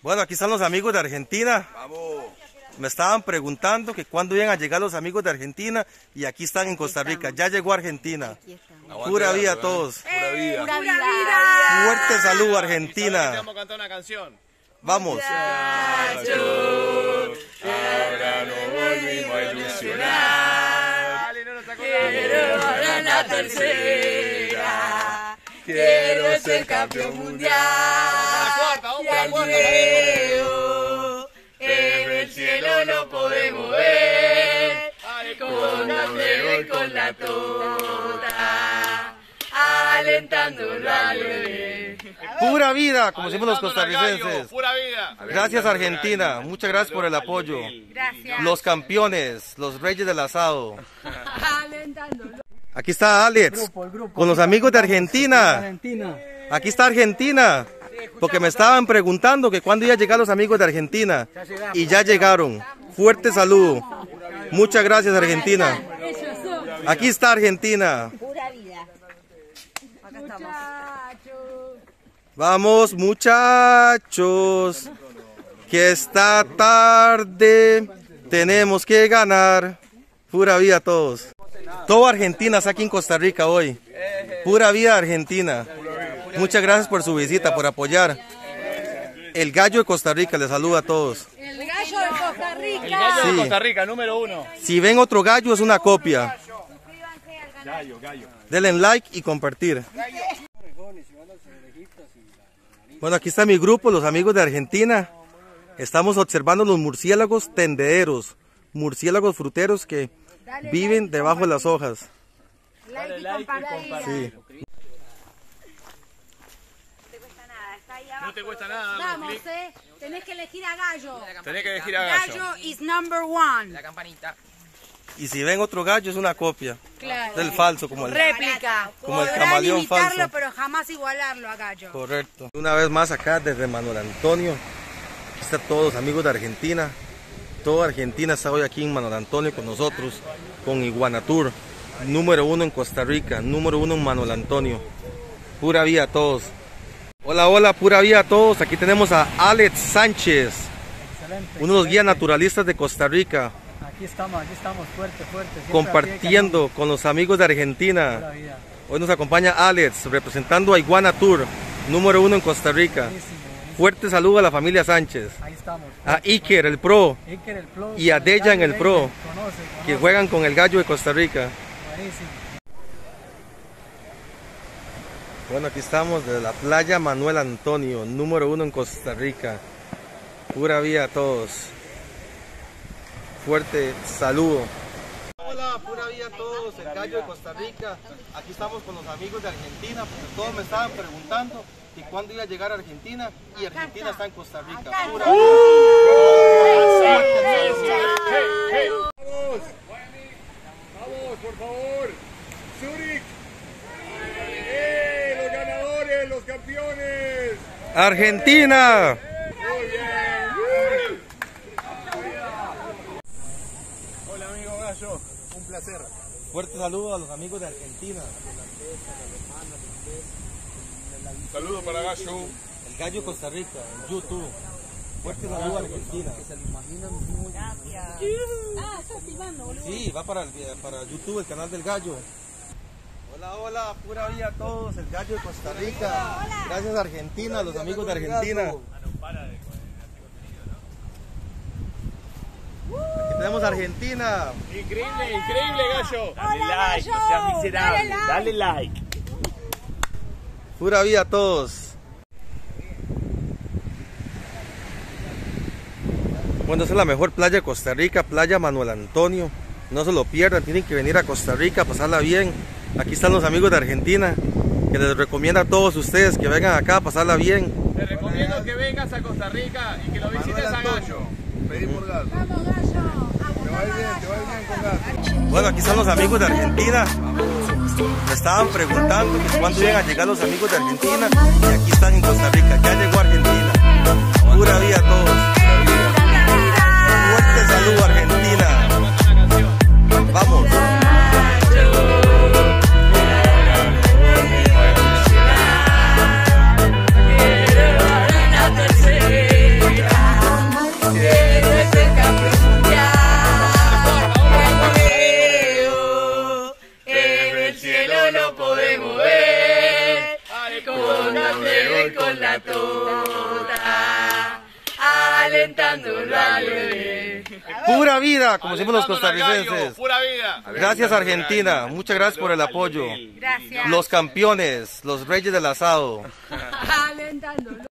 Bueno, aquí están los amigos de Argentina. Vamos. Me estaban preguntando que cuándo iban a llegar los amigos de Argentina y aquí están en Costa Rica. Ya llegó Argentina. Pura vida a todos. Pura vida. ¡Pura vida! Fuerte salud Argentina. vamos a cantar una canción. Vamos. Ahora nos volvimos a ilusionar. Dale, no nos acordamos. Ahora la tercera. Quiero ser campeón mundial. La al. Diego en el cielo lo podemos ver. Con la plebe y con la tota. Alentando al bebé. Pura vida, como decimos los costarricenses. Pura vida. Gracias Argentina. Muchas gracias por el apoyo. Gracias. Los campeones, los reyes del asado. Alentando. Aquí está Alex con los amigos de Argentina. Argentina. Aquí está Argentina. Porque me estaban preguntando que cuándo iban a llegar los amigos de Argentina. Y ya llegaron. Fuerte saludo. Muchas gracias Argentina. Aquí está Argentina. Vamos muchachos. Que esta tarde tenemos que ganar. Pura vida a todos. Todo Argentina está aquí en Costa Rica hoy. Pura vida Argentina. Muchas gracias por su visita, por apoyar. El gallo de Costa Rica les saluda a todos. El gallo de Costa El Rica. gallo de. Costa Rica, número uno. Si ven otro gallo es una copia. Denle like y compartir. Bueno, aquí está mi grupo, los amigos de Argentina. Estamos observando los murciélagos tendederos, murciélagos fruteros que viven debajo de las hojas. Like y compartir. Sí. No te cuesta nada. Vamos, eh. Tenés que elegir a Gallo. Tenés que elegir a gallo. Gallo is number one. Y si ven otro gallo es una copia. Claro. Es el falso, como el Réplica. Como el camaleón imitarlo, falso. pero jamás igualarlo a Gallo. correcto. Una vez más acá desde Manuel Antonio. Aquí están todos los amigos de Argentina. Toda Argentina está hoy aquí en Manuel Antonio con nosotros, con Iguanatur. Número uno en Costa Rica, número uno en Manuel Antonio. Pura vida a todos. Hola, hola, pura vida a todos. Aquí tenemos a Alex Sánchez, Excelente. uno de los guías naturalistas de Costa Rica, Aquí estamos, aquí estamos fuerte, fuerte. siempre compartiendo con los amigos de Argentina. Hoy nos acompaña Alex, representando a Iguana Tour, número uno en Costa Rica. Buenísimo, buenísimo. Fuerte saludo a la familia Sánchez, Ahí estamos. a Iker, el pro, Iker, el pro, y a Dejan, el pro, Conoce, que juegan con el gallo de Costa Rica. Buenísimo. Bueno, aquí estamos desde la playa Manuel Antonio, número uno en Costa Rica. Pura vida a todos. Fuerte saludo. Hola, pura vida a todos, el gallo de Costa Rica. Aquí estamos con los amigos de Argentina, porque todos me estaban preguntando que cuándo iba a llegar a Argentina y Argentina está en Costa Rica. Pura Vamos. Vamos, por favor. Zurich. ¡Eh! Los ganadores, los campeones. Argentina. Muy bien. Hola, amigo Gallo. Un placer. Fuerte saludo a los amigos de Argentina. Saludo para Gallo. El gallo Costa Rica, en YouTube. Fuerte saludo a Argentina. Ah, estás filmando, boludo. Sí, va para, el- para YouTube, el canal del gallo. Hola, hola, pura vida a todos, el gallo de Costa Rica. Gracias Argentina, los amigos de Argentina. Aquí tenemos Argentina. Increíble, increíble, Gallo. Dale like, no seas miserable. Dale like. Pura vida a todos. Bueno, esa es la mejor playa de Costa Rica, playa Manuel Antonio. No se lo pierdan, tienen que venir a Costa Rica, pasarla bien. Aquí están los amigos de Argentina, que les recomiendo a todos ustedes que vengan acá a pasarla bien. Te recomiendo que vengas a Costa Rica y que lo visites a Gallo. Pedí por. Vamos, Gallo. Te va a ir bien, te va a ir bien con gato. Bueno, aquí están los amigos de Argentina. Me estaban preguntando que cuándo iban a llegar los amigos de Argentina y aquí están en Costa Rica. Ya llegó Argentina. Podemos ver. Con la plebe y con la tota. Alentando al bebé. Pura vida, como decimos los costarricenses. Pura vida. Gracias Argentina, muchas gracias por el apoyo. Gracias. Los campeones, los reyes del asado. Alentando